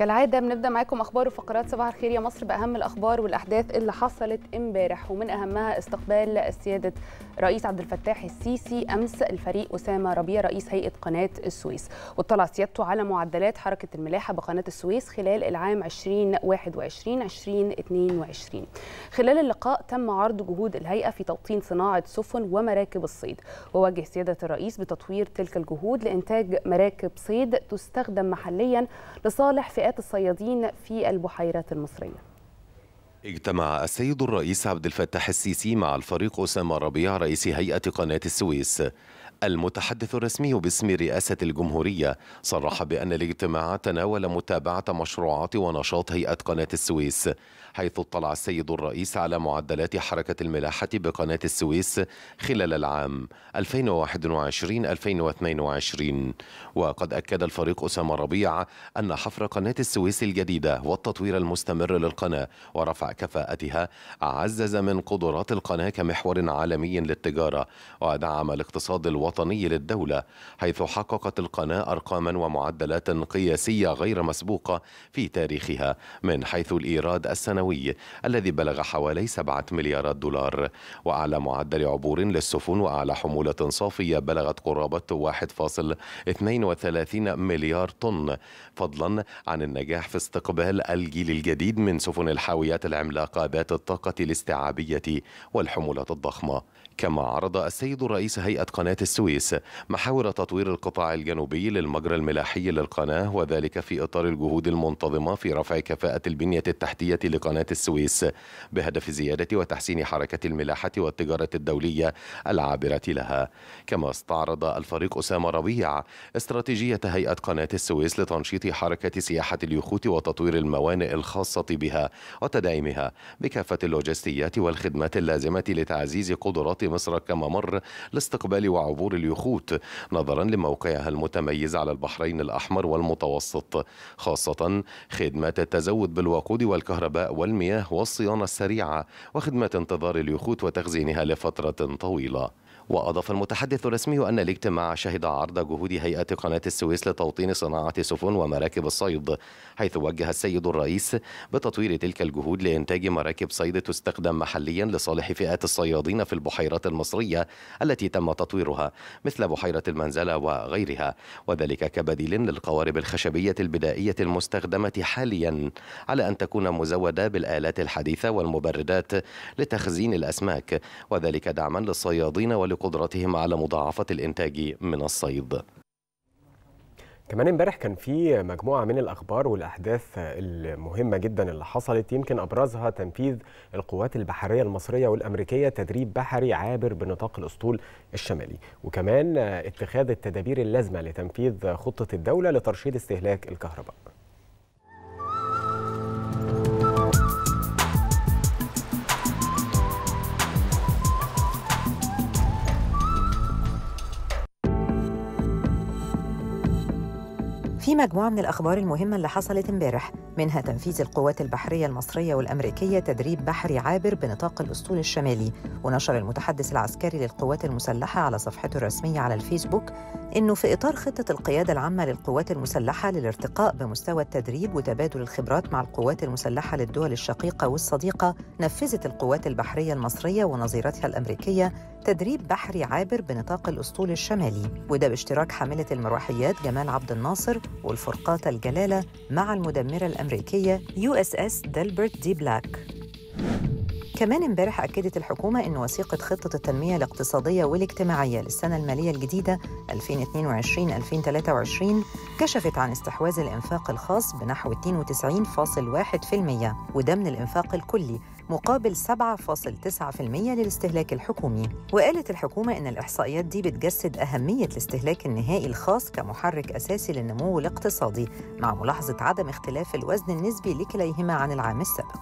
كالعادة بنبدأ معاكم أخبار وفقرات صباح الخير. يا مصر بأهم الأخبار والأحداث اللي حصلت امبارح ومن أهمها استقبال سياده رئيس عبد الفتاح السيسي أمس الفريق أسامة ربيع رئيس هيئة قناة السويس. واطلع سيادته على معدلات حركة الملاحة بقناة السويس خلال العام 2021 2022 خلال اللقاء تم عرض جهود الهيئة في توطين صناعة سفن ومراكب الصيد. ووجه سيادة الرئيس بتطوير تلك الجهود لإنتاج مراكب صيد تستخدم محليا لصالح فئات الصيادين في البحيرات المصرية. اجتمع السيد الرئيس عبد الفتاح السيسي مع الفريق أسامة ربيع رئيس هيئة قناة السويس. المتحدث الرسمي باسم رئاسة الجمهورية صرح بأن الاجتماع تناول متابعة مشروعات ونشاط هيئة قناة السويس حيث اطلع السيد الرئيس على معدلات حركة الملاحة بقناة السويس خلال العام 2021-2022 وقد أكد الفريق أسامة ربيع أن حفر قناة السويس الجديدة والتطوير المستمر للقناة ورفع كفاءتها عزز من قدرات القناة كمحور عالمي للتجارة ودعم الاقتصاد الوطني للدولة حيث حققت القناة أرقاما ومعدلات قياسية غير مسبوقة في تاريخها من حيث الإيراد السنوي الذي بلغ حوالي 7 مليارات دولار. وأعلى معدل عبور للسفن وأعلى حمولة صافية بلغت قرابة 1.32 مليار طن فضلا عن النجاح في استقبال الجيل الجديد من سفن الحاويات العملاقة ذات الطاقة الاستيعابية والحمولة الضخمة. كما عرض السيد رئيس هيئة قناة السويس محاور تطوير القطاع الجنوبي للمجرى الملاحي للقناة وذلك في إطار الجهود المنتظمة في رفع كفاءة البنية التحتية لقناة السويس بهدف زيادة وتحسين حركة الملاحة والتجارة الدولية العابرة لها. كما استعرض الفريق أسامة ربيع استراتيجية هيئة قناة السويس لتنشيط حركة سياحة اليخوت وتطوير الموانئ الخاصة بها وتدعيمها بكافة اللوجستيات والخدمات اللازمة لتعزيز قدرات مصر كممر لاستقبال وعبور اليخوت نظرا لموقعها المتميز على البحرين الأحمر والمتوسط خاصة خدمات التزود بالوقود والكهرباء والمياه والصيانة السريعة وخدمة انتظار اليخوت وتخزينها لفترة طويلة. وأضاف المتحدث الرسمي أن الاجتماع شهد عرض جهود هيئة قناة السويس لتوطين صناعة سفن ومراكب الصيد حيث وجه السيد الرئيس بتطوير تلك الجهود لإنتاج مراكب صيد تستخدم محليا لصالح فئات الصيادين في البحيرات المصرية التي تم تطويرها مثل بحيرة المنزلة وغيرها وذلك كبديل للقوارب الخشبية البدائية المستخدمة حاليا على أن تكون مزودة بالآلات الحديثة والمبردات لتخزين الأسماك وذلك دعما للصيادين ولقدراتهم على مضاعفة الإنتاج من الصيد. كمان امبارح كان في مجموعة من الأخبار والأحداث المهمة جدا اللي حصلت. يمكن أبرزها تنفيذ القوات البحرية المصرية والأمريكية تدريب بحري عابر بنطاق الأسطول الشمالي وكمان اتخاذ التدابير اللازمة لتنفيذ خطة الدولة لترشيد استهلاك الكهرباء. في مجموعة من الأخبار المهمة اللي حصلت امبارح منها تنفيذ القوات البحرية المصرية والأمريكية تدريب بحري عابر بنطاق الأسطول الشمالي ونشر المتحدث العسكري للقوات المسلحة على صفحته الرسمية على الفيسبوك إنه في إطار خطة القيادة العامة للقوات المسلحة للارتقاء بمستوى التدريب وتبادل الخبرات مع القوات المسلحة للدول الشقيقة والصديقة نفذت القوات البحرية المصرية ونظيرتها الأمريكية تدريب بحري عابر بنطاق الأسطول الشمالي وده باشتراك حاملة المروحيات جمال عبد الناصر والفرقاطة الجلالة مع المدمرة الأمريكية يو إس إس ديلبرت دي بلاك. كمان امبارح أكدت الحكومة أن وثيقة خطة التنمية الاقتصادية والاجتماعية للسنة المالية الجديدة 2022-2023 كشفت عن استحواذ الإنفاق الخاص بنحو 92.1% وده من الإنفاق الكلي مقابل 7.9% للاستهلاك الحكومي. وقالت الحكومة إن الإحصائيات دي بتجسد أهمية الاستهلاك النهائي الخاص كمحرك أساسي للنمو الاقتصادي مع ملاحظة عدم اختلاف الوزن النسبي لكليهما عن العام السابق.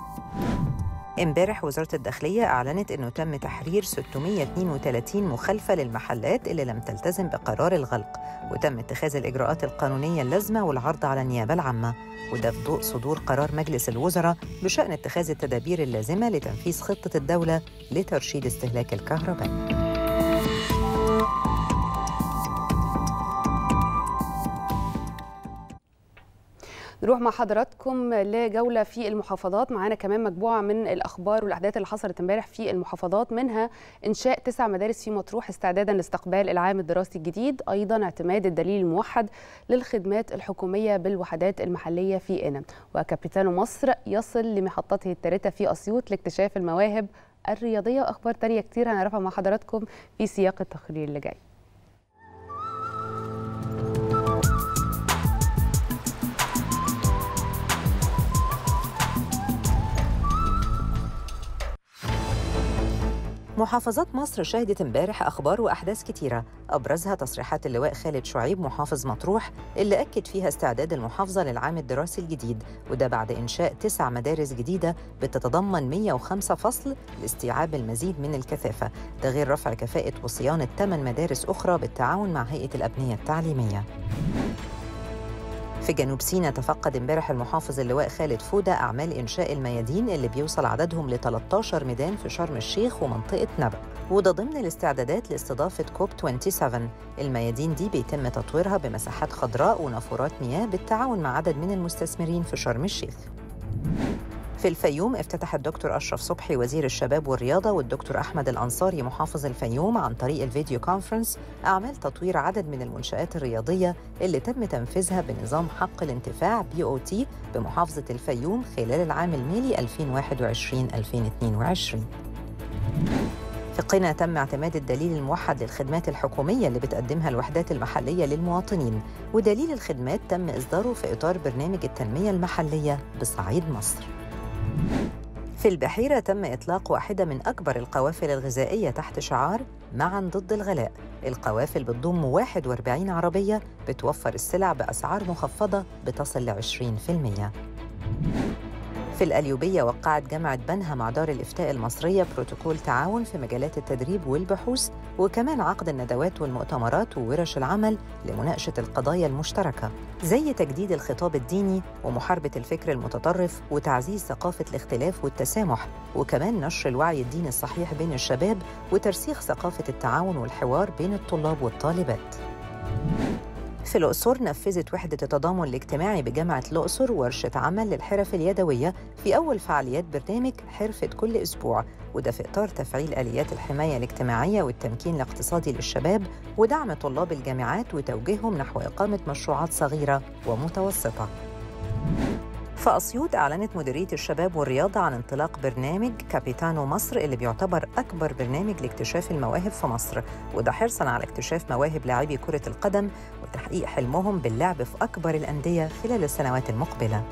امبارح وزارة الداخلية أعلنت أنه تم تحرير 632 مخالفة للمحلات اللي لم تلتزم بقرار الغلق وتم اتخاذ الإجراءات القانونية اللازمة والعرض على النيابة العامة وده في ضوء صدور قرار مجلس الوزراء بشأن اتخاذ التدابير اللازمة لتنفيذ خطة الدولة لترشيد استهلاك الكهرباء. نروح مع حضراتكم لجولة في المحافظات. معانا كمان مجموعة من الأخبار والأحداث اللي حصلت امبارح في المحافظات منها إنشاء تسع مدارس في مطروح استعدادا لاستقبال العام الدراسي الجديد أيضا اعتماد الدليل الموحد للخدمات الحكومية بالوحدات المحلية في قنا وكابيتانو مصر يصل لمحطته الثالثة في أسيوط لاكتشاف المواهب الرياضية. وأخبار تانية كتير هنعرفها مع حضراتكم في سياق التقرير اللي جاي. محافظات مصر شهدت امبارح أخبار وأحداث كتيرة. أبرزها تصريحات اللواء خالد شعيب محافظ مطروح اللي أكد فيها استعداد المحافظة للعام الدراسي الجديد وده بعد إنشاء تسع مدارس جديدة بتتضمن 105 فصل لاستيعاب المزيد من الكثافة. ده غير رفع كفاءة وصيانة ثمان مدارس أخرى بالتعاون مع هيئة الأبنية التعليمية. في جنوب سيناء تفقد امبارح المحافظ اللواء خالد فودة أعمال إنشاء الميادين اللي بيوصل عددهم ل 13 ميدان في شرم الشيخ ومنطقة نبأ. وده ضمن الاستعدادات لاستضافة كوب 27 الميادين دي بيتم تطويرها بمساحات خضراء ونافورات مياه بالتعاون مع عدد من المستثمرين في شرم الشيخ. في الفيوم. افتتح الدكتور أشرف صبحي وزير الشباب والرياضة والدكتور أحمد الأنصاري محافظ الفيوم عن طريق ال video conference أعمال تطوير عدد من المنشآت الرياضية اللي تم تنفيذها بنظام حق الانتفاع BOT بمحافظة الفيوم خلال العام المالي 2021-2022 في قنا تم اعتماد الدليل الموحد للخدمات الحكومية اللي بتقدمها الوحدات المحلية للمواطنين ودليل الخدمات تم إصداره في إطار برنامج التنمية المحلية بصعيد مصر. في البحيرة تم إطلاق واحدة من أكبر القوافل الغذائية تحت شعار معا ضد الغلاء. القوافل بتضم 41 عربية بتوفر السلع بأسعار مخفضة بتصل ل 20% في الأليوبية وقعت جامعة بنها مع دار الإفتاء المصرية بروتوكول تعاون في مجالات التدريب والبحوث وكمان عقد الندوات والمؤتمرات وورش العمل لمناقشة القضايا المشتركة زي تجديد الخطاب الديني ومحاربة الفكر المتطرف وتعزيز ثقافة الاختلاف والتسامح وكمان نشر الوعي الديني الصحيح بين الشباب وترسيخ ثقافة التعاون والحوار بين الطلاب والطالبات. في الأقصر نفذت وحدة التضامن الاجتماعي بجامعة الأقصر ورشة عمل للحرف اليدوية في أول فعاليات برنامج حرفة كل أسبوع وده في إطار تفعيل آليات الحماية الاجتماعية والتمكين الاقتصادي للشباب ودعم طلاب الجامعات وتوجيههم نحو إقامة مشروعات صغيرة ومتوسطة. في أسيوط أعلنت مديرية الشباب والرياضة عن انطلاق برنامج كابيتانو مصر اللي بيعتبر أكبر برنامج لاكتشاف المواهب في مصر وده حرصاً على اكتشاف مواهب لاعبي كرة القدم وتحقيق حلمهم باللعب في أكبر الأندية خلال السنوات المقبلة.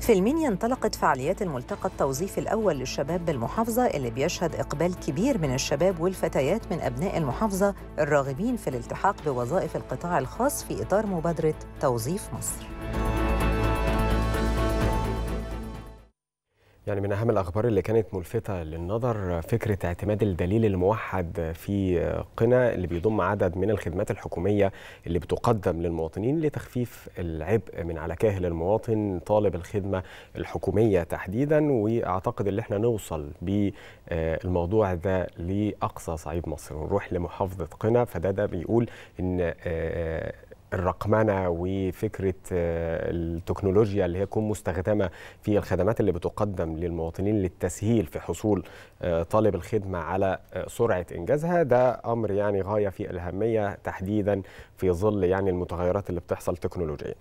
في المنيا انطلقت فعاليات الملتقى التوظيفي الأول للشباب بالمحافظة اللي بيشهد إقبال كبير من الشباب والفتيات من أبناء المحافظة الراغبين في الالتحاق بوظائف القطاع الخاص في إطار مبادرة توظيف مصر. يعني من أهم الأخبار اللي كانت ملفتة للنظر فكرة اعتماد الدليل الموحد في قنا اللي بيضم عدد من الخدمات الحكومية اللي بتقدم للمواطنين لتخفيف العبء من على كاهل المواطن طالب الخدمة الحكومية تحديدا وأعتقد اللي إحنا نوصل بالموضوع ده لأقصى صعيد مصر. ونروح لمحافظة قنا فده ده بيقول إن الرقمنة وفكرة التكنولوجيا اللي هي تكون مستخدمة في الخدمات اللي بتقدم للمواطنين للتسهيل في حصول طالب الخدمة على سرعة إنجازها ده أمر يعني غاية في الأهمية تحديدا في ظل يعني المتغيرات اللي بتحصل تكنولوجيا.